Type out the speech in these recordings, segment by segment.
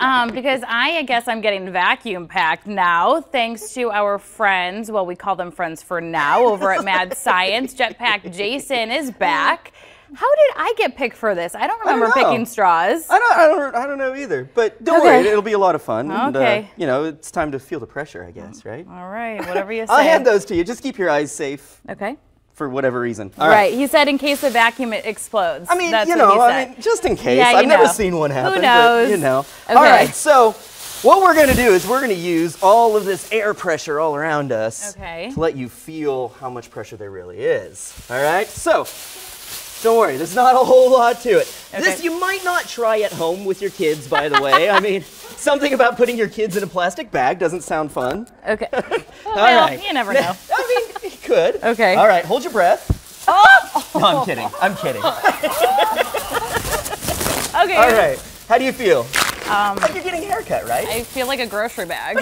um, because I, I guess I'm getting vacuum packed now, thanks to our friends. Well, we call them friends for now over at Mad Science. Jetpack Jason is back. How did I get picked for this? I don't remember know. picking straws. I don't, I don't, I don't know either. But don't Okay. worry, it'll be a lot of fun. And, uh, Okay. you know, it's time to feel the pressure, I guess, right? All right, whatever you say. I'll hand those to you. Just keep your eyes safe Okay. For whatever reason. All right. He said in case the vacuum it explodes. I mean, That's you what he know, I mean, just in case. Yeah, you I've never know. seen one Who happen. knows? But, you know. Okay. All right, so what we're going to do is we're going to use all of this air pressure all around us Okay. to let you feel how much pressure there really is. All right, so don't worry, there's not a whole lot to it. This you might not try at home with your kids, by the way. I mean, something about putting your kids in a plastic bag doesn't sound fun. okay. All well, right. you never know. I mean, you could. Okay. All right, hold your breath. Oh! No, I'm kidding. I'm kidding. All Okay. right, how do you feel? Um, Like you're getting a haircut, right? I feel like a grocery bag.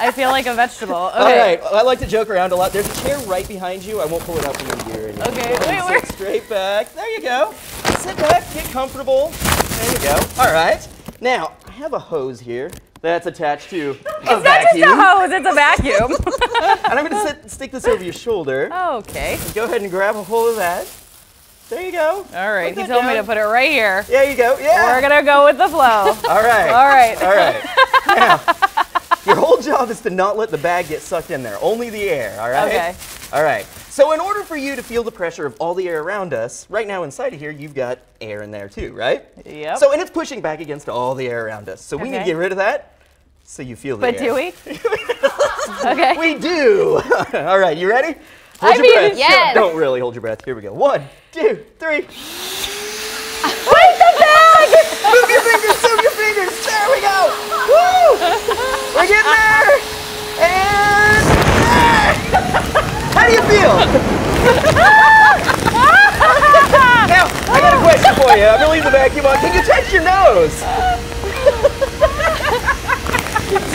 I feel like a vegetable. Okay. All right, I like to joke around a lot. There's a chair right behind you. I won't pull it out from under here. anymore. Okay, wait, Sit straight back. There you go. Sit back, get comfortable. There you go. All right. Now, I have a hose here that's attached to a It's not just a hose, it's a vacuum. And I'm going to stick this over your shoulder. okay. Go ahead and grab a hold of that. There you go. All right. Put He told me to put it right here. There you go. Yeah. We're gonna go with the flow. All right. All right. All right. Now, your whole job is to not let the bag get sucked in there. Only the air, all right? Okay. All right. So in order for you to feel the pressure of all the air around us, right now inside of here, you've got air in there too, right? Yep. So, and it's pushing back against all the air around us. So we need to get rid of that so you feel the But air. do we? okay. We do. all right, you ready? Hold I your mean, breath. yes. Don't really hold your breath. Here we go. One, two, three. Wait the bag! Move your fingers, move your fingers. There we go. Woo! We're getting there. And there. How do you feel? now, I got a question for you. I'm gonna leave the vacuum on. Can you touch your nose?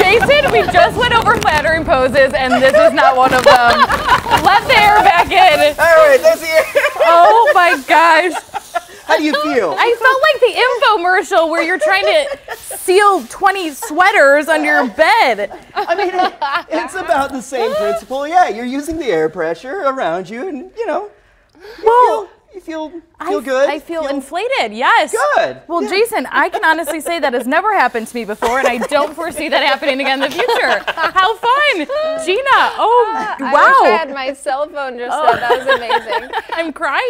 Jason, we just went over flattering poses, and this is not one of them. Let the air back in. All right, that's the air. Oh my gosh. How do you feel? I felt like the infomercial where you're trying to seal 20 sweaters under your bed. I mean, it- it's about the same principle. Yeah, you're using the air pressure around you, and you know, you Well, you feel, feel I, good. I feel inflated, yes. Good. Well, Yeah. Jason, I can honestly say that has never happened to me before, and I don't foresee that happening again in the future. How fun! Gina, oh, wow! I wish I had my cell phone just then. That was amazing. I'm crying.